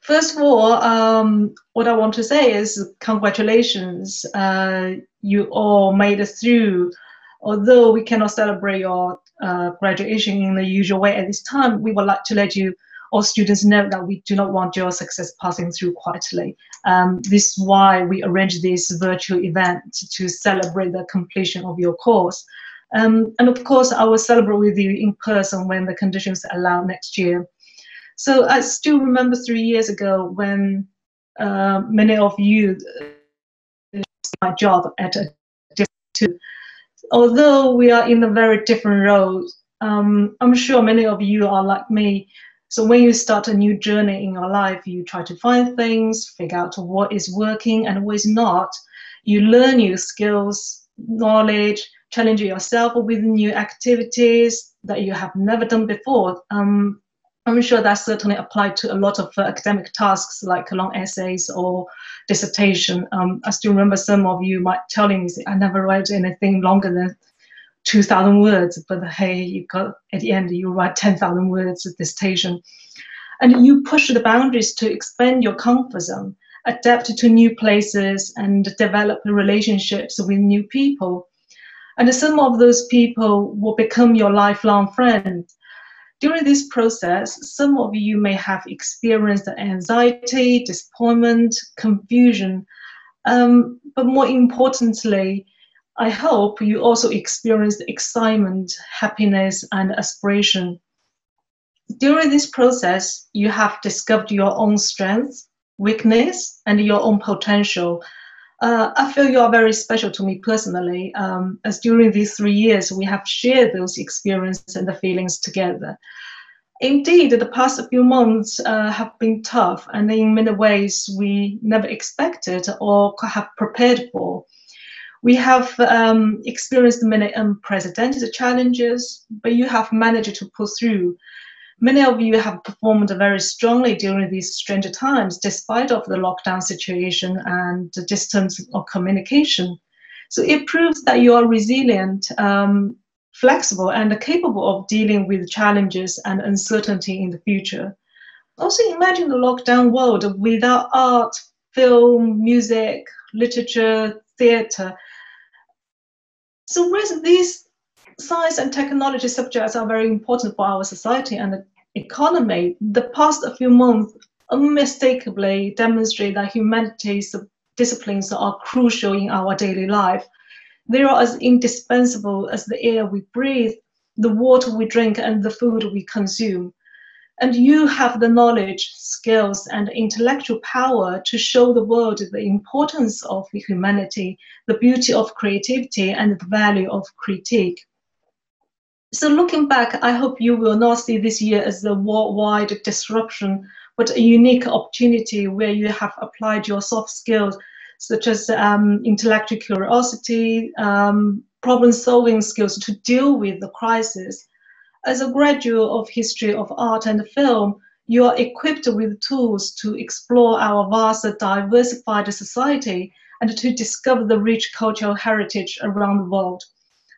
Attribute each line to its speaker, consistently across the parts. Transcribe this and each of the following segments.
Speaker 1: first of all, um, what I want to say is congratulations. Uh, you all made it through. Although we cannot celebrate your uh, graduation in the usual way at this time, we would like to let you all students know that we do not want your success passing through quietly. Um, this is why we arranged this virtual event to celebrate the completion of your course. Um, and of course, I will celebrate with you in person when the conditions allow next year. So I still remember three years ago when uh, many of you uh, my job at a different although we are in a very different role, um, i'm sure many of you are like me. So when you start a new journey in your life you try to find things figure out what is working and what is not. You learn new skills knowledge challenge yourself with new activities that you have never done before. Um, I'm sure that certainly applied to a lot of uh, academic tasks like long essays or dissertation. Um, I still remember some of you might telling me, I never read anything longer than 2,000 words, but hey, you got at the end, you write 10,000 words dissertation. And you push the boundaries to expand your comfort zone, adapt to new places, and develop relationships with new people. And some of those people will become your lifelong friends during this process, some of you may have experienced anxiety, disappointment, confusion, um, but more importantly, I hope you also experienced excitement, happiness, and aspiration. During this process, you have discovered your own strengths, weakness, and your own potential, uh, I feel you are very special to me personally, um, as during these three years we have shared those experiences and the feelings together. Indeed, the past few months uh, have been tough and in many ways we never expected or have prepared for. We have um, experienced many unprecedented challenges, but you have managed to pull through Many of you have performed very strongly during these strange times, despite of the lockdown situation and the distance of communication. So it proves that you are resilient, um, flexible, and capable of dealing with challenges and uncertainty in the future. Also, imagine the lockdown world without art, film, music, literature, theater. So, whereas these science and technology subjects are very important for our society and the economy, the past few months unmistakably demonstrate that humanities disciplines are crucial in our daily life. They are as indispensable as the air we breathe, the water we drink, and the food we consume. And you have the knowledge, skills, and intellectual power to show the world the importance of humanity, the beauty of creativity, and the value of critique. So looking back, I hope you will not see this year as a worldwide disruption, but a unique opportunity where you have applied your soft skills, such as um, intellectual curiosity, um, problem-solving skills to deal with the crisis. As a graduate of history of art and film, you are equipped with tools to explore our vast, diversified society and to discover the rich cultural heritage around the world.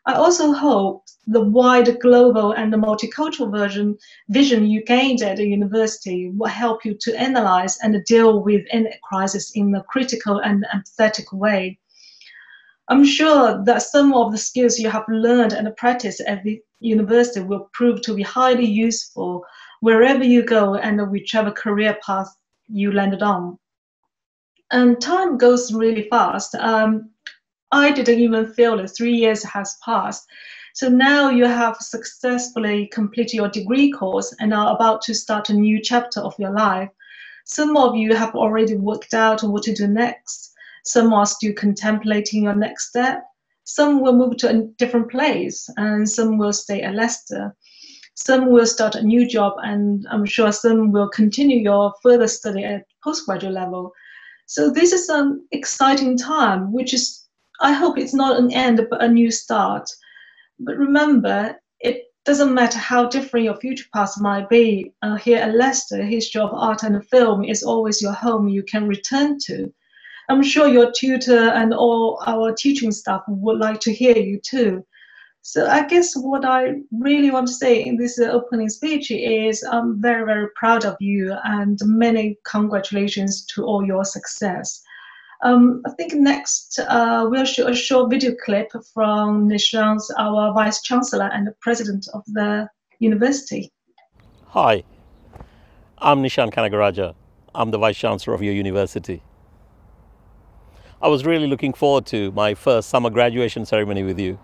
Speaker 1: I also hope the wide global and the multicultural version, vision you gained at the university will help you to analyze and deal with any crisis in a critical and empathetic way. I'm sure that some of the skills you have learned and practiced at the university will prove to be highly useful wherever you go and whichever career path you landed on. And time goes really fast. Um, I didn't even feel it. Three years has passed. So now you have successfully completed your degree course and are about to start a new chapter of your life. Some of you have already worked out what to do next. Some are still contemplating your next step. Some will move to a different place and some will stay at Leicester. Some will start a new job and I'm sure some will continue your further study at postgraduate level. So this is an exciting time, which is I hope it's not an end but a new start. But remember, it doesn't matter how different your future paths might be. Uh, here at Leicester, History of Art and Film is always your home you can return to. I'm sure your tutor and all our teaching staff would like to hear you too. So I guess what I really want to say in this opening speech is I'm very, very proud of you and many congratulations to all your success. Um, I think next uh, we'll show a short video clip from Nishan, our Vice Chancellor and the President of the university.
Speaker 2: Hi, I'm Nishan Canagarajah. I'm the Vice Chancellor of your university. I was really looking forward to my first summer graduation ceremony with you.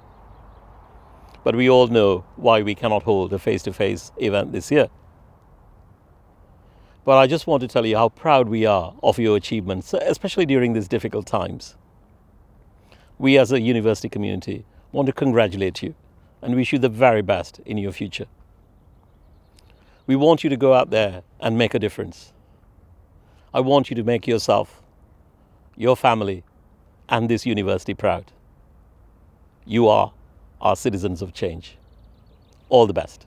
Speaker 2: But we all know why we cannot hold a face to face event this year. But I just want to tell you how proud we are of your achievements, especially during these difficult times. We as a university community want to congratulate you and wish you the very best in your future. We want you to go out there and make a difference. I want you to make yourself, your family, and this university proud. You are our citizens of change. All the best.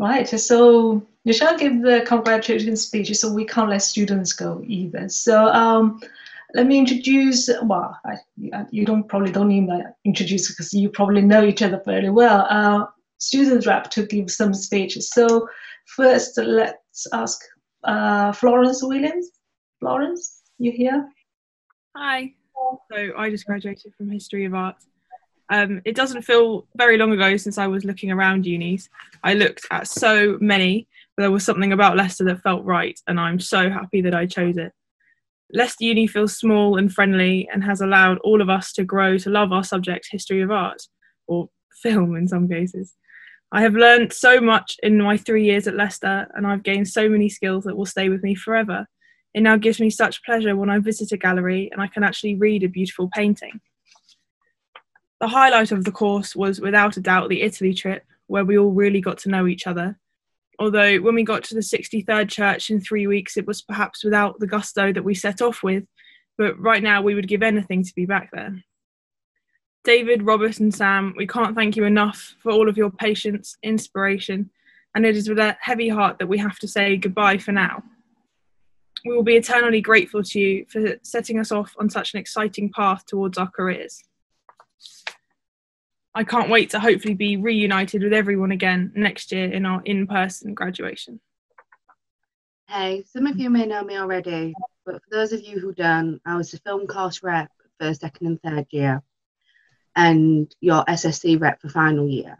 Speaker 1: Right. So you shall give the congratulation speech, so we can't let students go either. So um, let me introduce. Well, I, you don't probably don't need to introduce because you probably know each other fairly well. Uh, student rep to give some speeches. So first, let's ask uh, Florence Williams. Florence, you here?
Speaker 3: Hi. So I just graduated from History of Art um, it doesn't feel very long ago since I was looking around unis. I looked at so many, but there was something about Leicester that felt right, and I'm so happy that I chose it. Leicester Uni feels small and friendly and has allowed all of us to grow to love our subject, history of art, or film in some cases. I have learned so much in my three years at Leicester, and I've gained so many skills that will stay with me forever. It now gives me such pleasure when I visit a gallery and I can actually read a beautiful painting. The highlight of the course was without a doubt the Italy trip, where we all really got to know each other. Although when we got to the 63rd church in three weeks, it was perhaps without the gusto that we set off with, but right now we would give anything to be back there. David, Robert, and Sam, we can't thank you enough for all of your patience, inspiration, and it is with a heavy heart that we have to say goodbye for now. We will be eternally grateful to you for setting us off on such an exciting path towards our careers. I can't wait to hopefully be reunited with everyone again next year in our in person graduation.
Speaker 4: Hey, some of you may know me already, but for those of you who don't, I was the film course rep for second and third year, and your SSC rep for final year.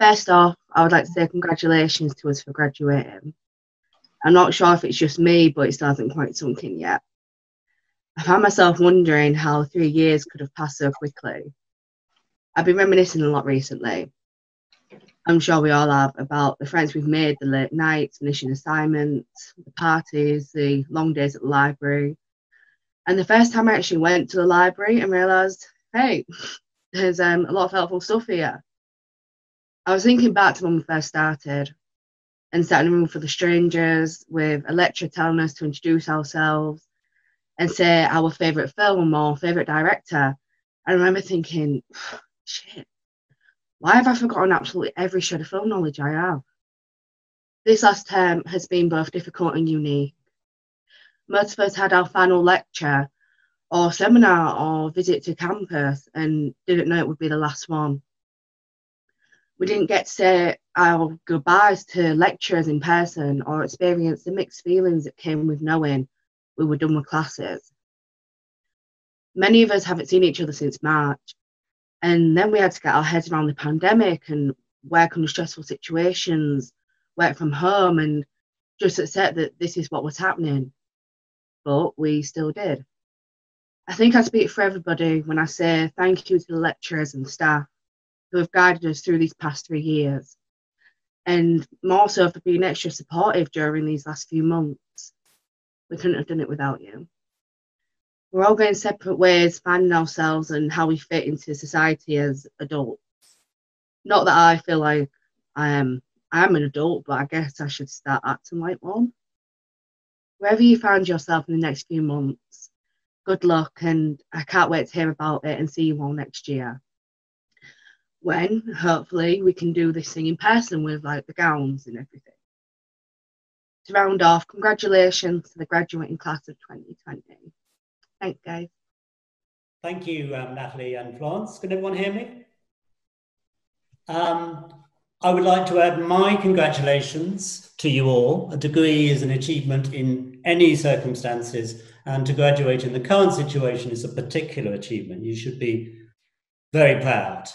Speaker 4: First off, I would like to say congratulations to us for graduating. I'm not sure if it's just me, but it still hasn't quite sunk in yet. I found myself wondering how three years could have passed so quickly I've been reminiscing a lot recently. I'm sure we all have about the friends we've made, the late nights, finishing assignments, the parties, the long days at the library. And the first time I actually went to the library and realised, hey, there's um, a lot of helpful stuff here. I was thinking back to when we first started and sat in a room for the strangers with a lecturer telling us to introduce ourselves and say our favourite film or favourite director. I remember thinking, shit, why have I forgotten absolutely every shred of film knowledge I have? This last term has been both difficult and unique. Most of us had our final lecture or seminar or visit to campus and didn't know it would be the last one. We didn't get to say our goodbyes to lecturers in person or experience the mixed feelings that came with knowing we were done with classes. Many of us haven't seen each other since March, and then we had to get our heads around the pandemic and work under stressful situations, work from home, and just accept that this is what was happening. But we still did. I think I speak for everybody when I say thank you to the lecturers and staff who have guided us through these past three years, and more so for being extra supportive during these last few months. We couldn't have done it without you we're all going separate ways, finding ourselves and how we fit into society as adults. Not that I feel like I am I am an adult, but I guess I should start acting like one. Wherever you find yourself in the next few months, good luck and I can't wait to hear about it and see you all next year. When hopefully we can do this thing in person with like the gowns and everything. To round off, congratulations to the graduating class of 2020. Thanks, guys.
Speaker 5: Thank you, um, Natalie and Florence. Can everyone hear me? Um, I would like to add my congratulations to you all. A degree is an achievement in any circumstances, and to graduate in the current situation is a particular achievement. You should be very proud.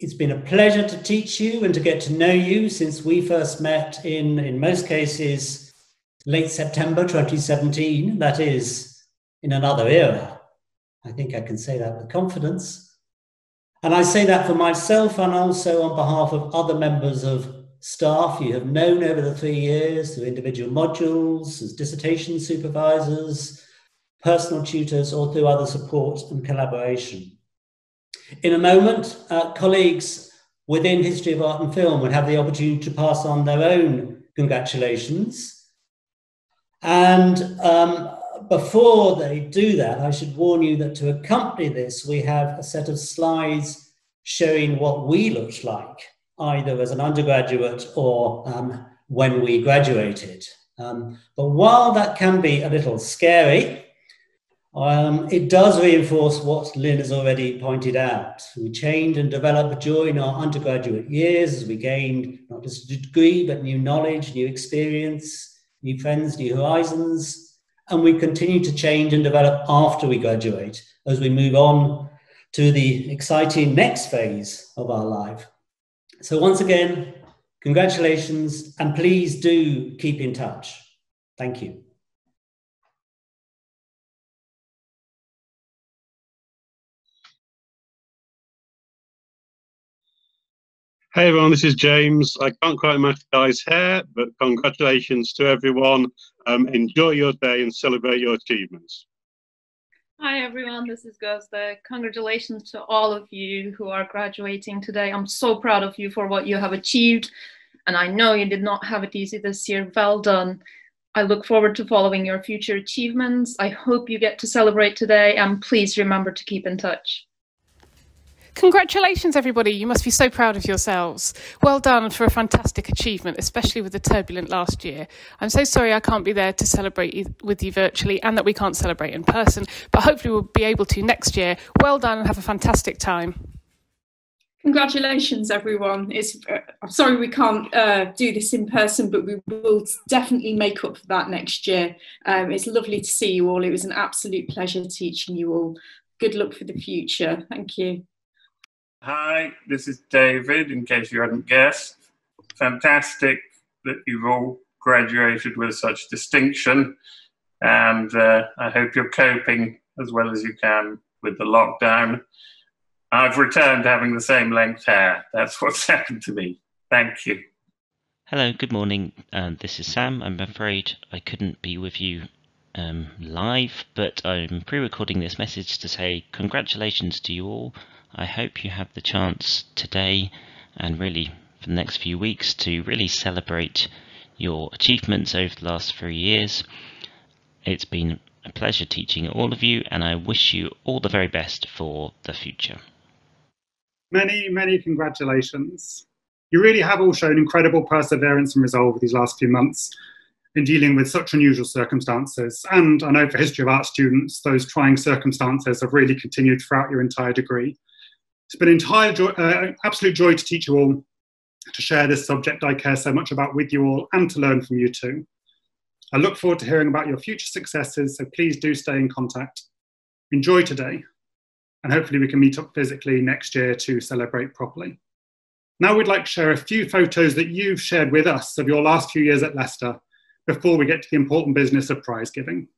Speaker 5: It's been a pleasure to teach you and to get to know you since we first met in, in most cases, late September 2017. That is, in another era. I think I can say that with confidence. And I say that for myself and also on behalf of other members of staff you have known over the three years through individual modules, as dissertation supervisors, personal tutors, or through other support and collaboration. In a moment, uh, colleagues within History of Art and Film would have the opportunity to pass on their own congratulations. And um, before they do that, I should warn you that to accompany this, we have a set of slides showing what we looked like, either as an undergraduate or um, when we graduated. Um, but while that can be a little scary, um, it does reinforce what Lynn has already pointed out. We changed and developed during our undergraduate years as we gained not just a degree, but new knowledge, new experience, new friends, new horizons. And we continue to change and develop after we graduate as we move on to the exciting next phase of our life. So, once again, congratulations, and please do keep in touch. Thank you.
Speaker 6: Hey everyone, this is James. I can't quite match Guy's hair, but congratulations to everyone. Um, enjoy your day and celebrate your achievements.
Speaker 7: Hi everyone, this is Gözde. Congratulations to all of you who are graduating today. I'm so proud of you for what you have achieved. And I know you did not have it easy this year. Well done. I look forward to following your future achievements. I hope you get to celebrate today and please remember to keep in touch.
Speaker 8: Congratulations, everybody. You must be so proud of yourselves. Well done for a fantastic achievement, especially with the turbulent last year. I'm so sorry I can't be there to celebrate with you virtually and that we can't celebrate in person, but hopefully we'll be able to next year. Well done and have a fantastic time.
Speaker 9: Congratulations, everyone. It's, uh, I'm sorry we can't uh, do this in person, but we will definitely make up for that next year. Um, it's lovely to see you all. It was an absolute pleasure teaching you all. Good luck for the future. Thank you.
Speaker 10: Hi, this is David, in case you hadn't guessed. Fantastic that you've all graduated with such distinction, and uh, I hope you're coping as well as you can with the lockdown. I've returned having the same length hair. That's what's happened to me. Thank you.
Speaker 11: Hello, good morning. Um, this is Sam. I'm afraid I couldn't be with you um, live, but I'm pre recording this message to say congratulations to you all I hope you have the chance today and really for the next few weeks to really celebrate your achievements over the last three years. It's been a pleasure teaching all of you, and I wish you all the very best for the future.
Speaker 12: Many, many congratulations. You really have all shown incredible perseverance and resolve these last few months in dealing with such unusual circumstances. And I know for history of art students, those trying circumstances have really continued throughout your entire degree. It's been an entire joy, uh, absolute joy to teach you all, to share this subject I care so much about with you all, and to learn from you too. I look forward to hearing about your future successes, so please do stay in contact. Enjoy today, and hopefully we can meet up physically next year to celebrate properly. Now we'd like to share a few photos that you've shared with us of your last few years at Leicester before we get to the important business of prize giving.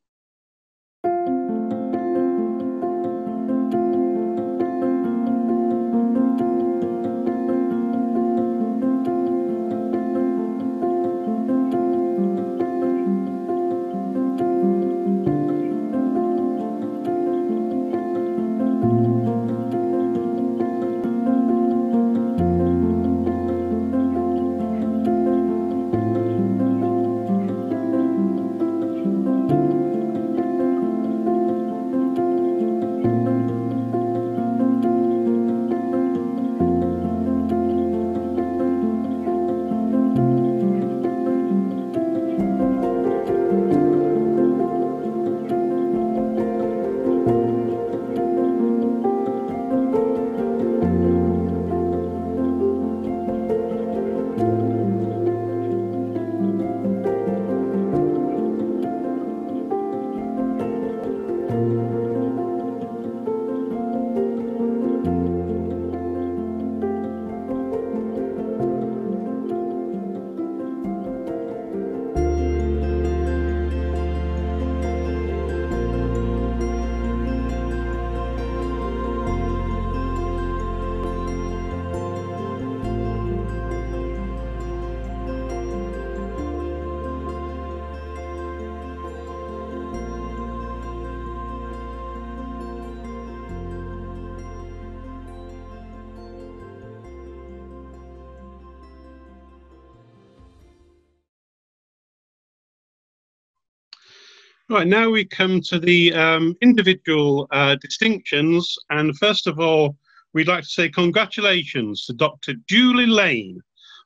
Speaker 6: Right, now we come to the um, individual uh, distinctions. And first of all, we'd like to say congratulations to Dr. Julie Lane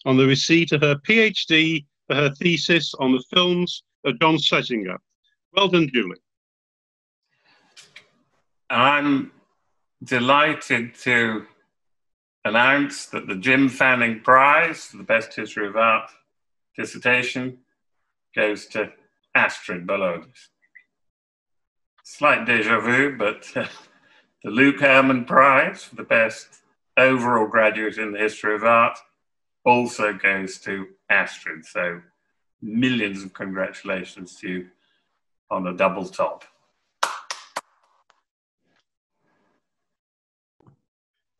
Speaker 6: on the receipt of her PhD for her thesis on the films of John Schlesinger. Well done, Julie.
Speaker 10: I'm delighted to announce that the Jim Fanning Prize for the Best History of Art dissertation goes to Astrid Balodis. Slight deja vu, but uh, the Luke Herrmann Prize for the Best Overall Graduate in the History of Art also goes to Astrid. So millions of congratulations to you on a double top.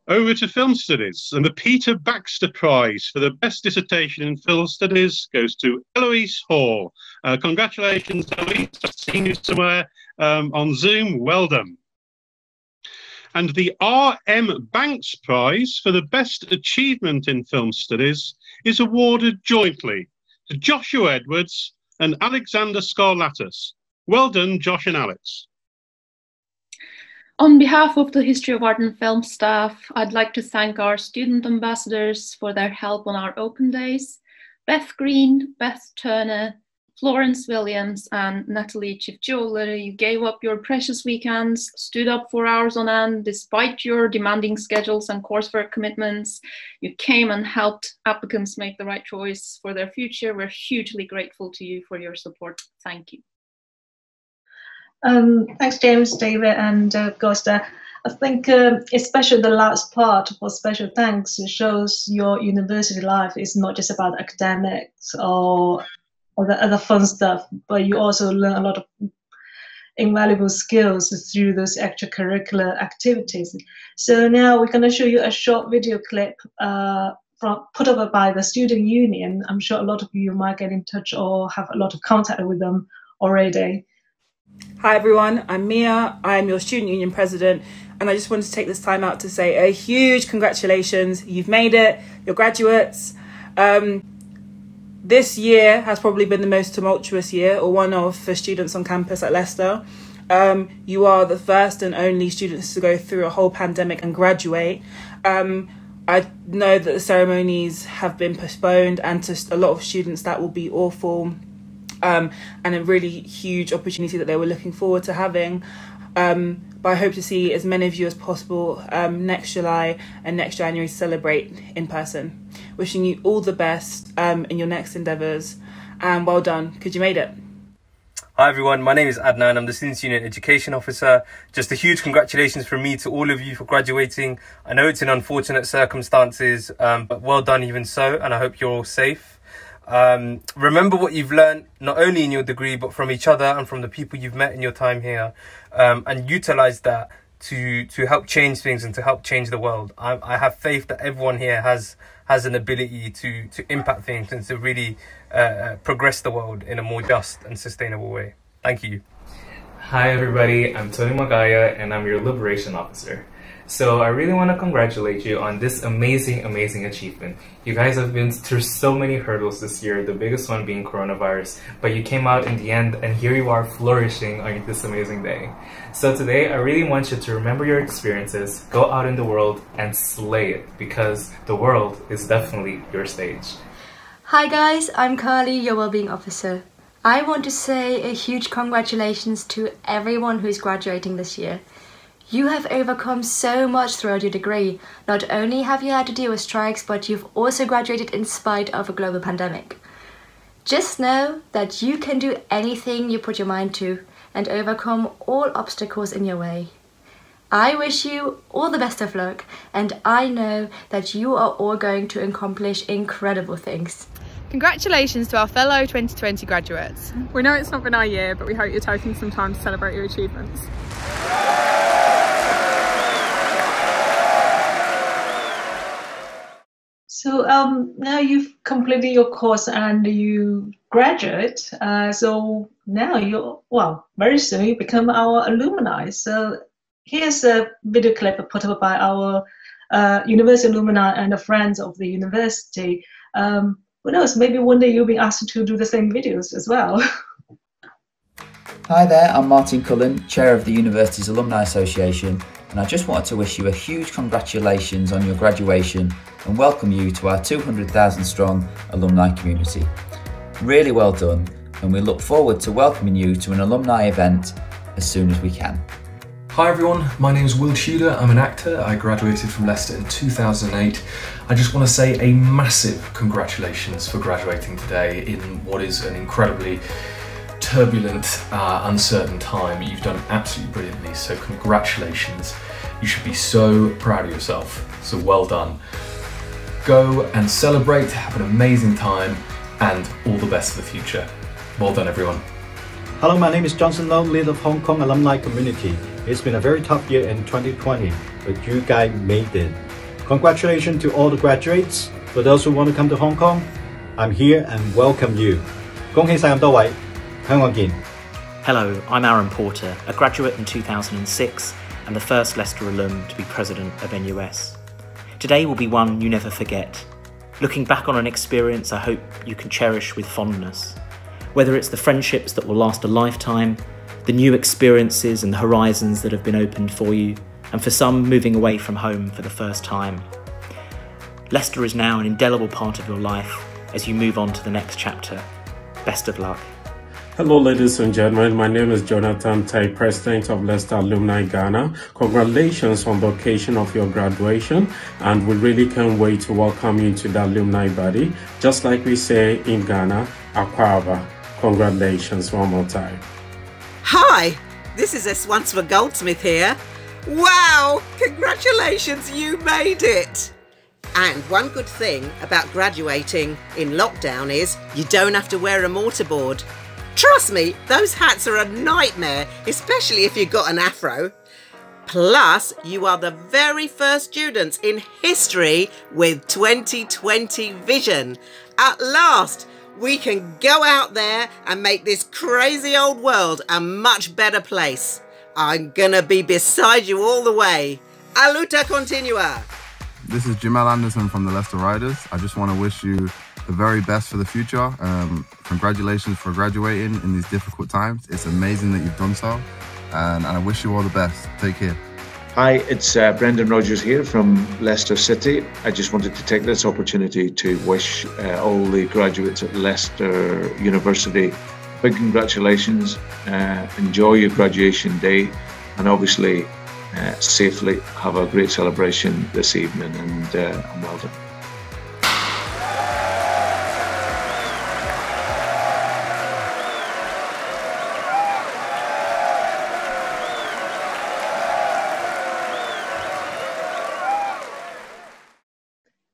Speaker 6: Over to film studies, and the Peter Baxter Prize for the best dissertation in film studies goes to Eloise Hall. Uh, congratulations, Eloise. I've seen you somewhere um, on Zoom. Well done. And the R.M. Banks Prize for the best achievement in film studies is awarded jointly to Joshua Edwards and Alexander Scarlatus. Well done, Josh and Alex.
Speaker 7: On behalf of the History of Art and Film staff, I'd like to thank our student ambassadors for their help on our open days. Beth Green, Beth Turner, Florence Williams, and Natalie Cifciolo, you gave up your precious weekends, stood up for hours on end despite your demanding schedules and coursework commitments. You came and helped applicants make the right choice for their future. We're hugely grateful to you for your support. Thank you.
Speaker 1: Um, thanks, James, David, and uh, Gözde. I think um, especially the last part for special thanks shows your university life is not just about academics or, or the other fun stuff, but you also learn a lot of invaluable skills through those extracurricular activities. So now we're going to show you a short video clip uh, from, put up by the student union. I'm sure a lot of you might get in touch or have a lot of contact with them already.
Speaker 13: Hi everyone, I'm Mia. I'm your student union president, and I just wanted to take this time out to say a huge congratulations. You've made it, you're graduates. Um, this year has probably been the most tumultuous year, or one of, for students on campus at Leicester. Um, you are the first and only students to go through a whole pandemic and graduate. Um, I know that the ceremonies have been postponed, and to a lot of students, that will be awful um, and a really huge opportunity that they were looking forward to having. Um, but I hope to see as many of you as possible um, next July and next January to celebrate in person. Wishing you all the best um, in your next endeavours and well done because you made it.
Speaker 14: Hi everyone, my name is Adnan. And I'm the Students Union Education Officer. Just a huge congratulations from me to all of you for graduating. I know it's in unfortunate circumstances, um, but well done even so, and I hope you're all safe. Um, remember what you've learned, not only in your degree, but from each other and from the people you've met in your time here, um, and utilize that to to help change things and to help change the world. I, I have faith that everyone here has has an ability to to impact things and to really uh, uh progress the world in a more just and sustainable way. Thank you.
Speaker 15: Hi everybody, I'm Tony Magaya and I'm your Liberation Officer. So I really want to congratulate you on this amazing, amazing achievement. You guys have been through so many hurdles this year, the biggest one being coronavirus, but you came out in the end and here you are flourishing on this amazing day. So today I really want you to remember your experiences, go out in the world and slay it because the world is definitely your stage.
Speaker 16: Hi guys, I'm Carly, your Wellbeing Officer. I want to say a huge congratulations to everyone who's graduating this year. You have overcome so much throughout your degree. Not only have you had to deal with strikes, but you've also graduated in spite of a global pandemic. Just know that you can do anything you put your mind to and overcome all obstacles in your way. I wish you all the best of luck, and I know that you are all going to accomplish incredible things.
Speaker 17: Congratulations to our fellow 2020 graduates.
Speaker 3: We know it's not been our year, but we hope you're taking some time to celebrate your achievements.
Speaker 1: So um, now you've completed your course and you graduate. Uh, so now you're, well, very soon you become our alumni. So here's a video clip put up by our uh, university alumni and the friends of the university. Um, who knows? Maybe one day you'll be asked to do the same videos as well.
Speaker 18: Hi there, I'm Martin Cullen, Chair of the University's Alumni Association, and I just wanted to wish you a huge congratulations on your graduation and welcome you to our 200,000 strong alumni community. Really well done, and we look forward to welcoming you to an alumni event as soon as we can.
Speaker 19: Hi everyone, my name is Will Tudor. I'm an actor. I graduated from Leicester in 2008. I just want to say a massive congratulations for graduating today in what is an incredibly turbulent, uh, uncertain time. You've done absolutely brilliantly, so congratulations. You should be so proud of yourself, so well done Go and celebrate, have an amazing time, and all the best for the future. Well done, everyone.
Speaker 20: Hello, my name is Johnson Low, lead of Hong Kong alumni community. It's been a very tough year in 2020, but you guys made it. Congratulations to all the graduates. For those who want to come to Hong Kong, I'm here and welcome you. 恭喜晒咁多位，香港见。
Speaker 21: Hello, I'm Aaron Porter, a graduate in 2006 and the first Leicester alum to be president of NUS. Today will be one you never forget. Looking back on an experience I hope you can cherish with fondness. Whether it's the friendships that will last a lifetime, the new experiences and the horizons that have been opened for you, and for some moving away from home for the first time. Leicester is now an indelible part of your life as you move on to the next chapter. Best of luck.
Speaker 22: Hello, ladies and gentlemen. My name is Jonathan Tai, President of Leicester Alumni Ghana. Congratulations on the occasion of your graduation, and we really can't wait to welcome you to the alumni body. Just like we say in Ghana, Akwaaba. Congratulations one more time.
Speaker 23: Hi, this is Eswansma Goldsmith here. Wow, congratulations, you made it! And one good thing about graduating in lockdown is you don't have to wear a mortarboard. Trust me, those hats are a nightmare, especially if you've got an afro. Plus, you are the very first students in history with 2020 vision. At last, we can go out there and make this crazy old world a much better place. I'm gonna be beside you all the way. Aluta continua.
Speaker 24: This is Jamal Anderson from the Leicester Riders. I just want to wish you the very best for the future. Um, congratulations for graduating in these difficult times. It's amazing that you've done so, and, and I wish you all the best. Take care.
Speaker 25: Hi, it's uh, Brendan Rodgers here from Leicester City. I just wanted to take this opportunity to wish uh, all the graduates at Leicester University big congratulations. Uh, enjoy your graduation day, and obviously uh, safely have a great celebration this evening. And, uh, and well done.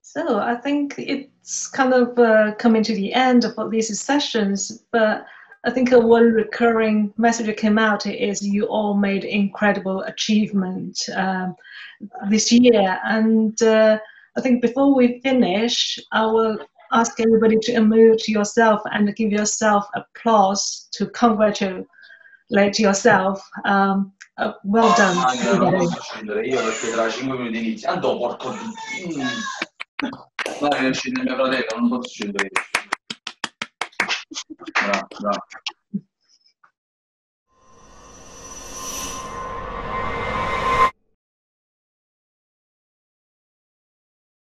Speaker 1: So I think it's kind of uh, coming to the end of these sessions, but I think uh, one recurring message that came out is you all made incredible achievement um, this year. And uh, I think before we finish, I will ask everybody to unmute yourself and give yourself applause to congratulate yourself. Um, uh, well done.
Speaker 26: Bravo, bravo.